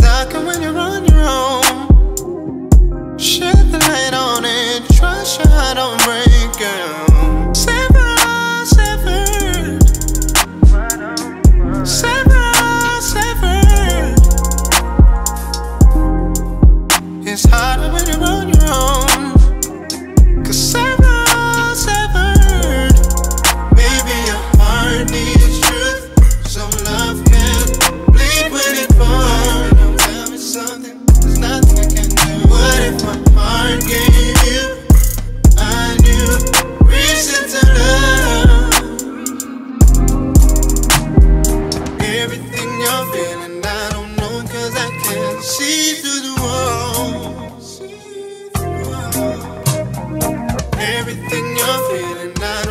stuck and when you're on your own. Shed the light on it, trust your heart don't break, girl Sever, severed. Sever, severed. It's harder when you're on your own. Everything you're feeling, I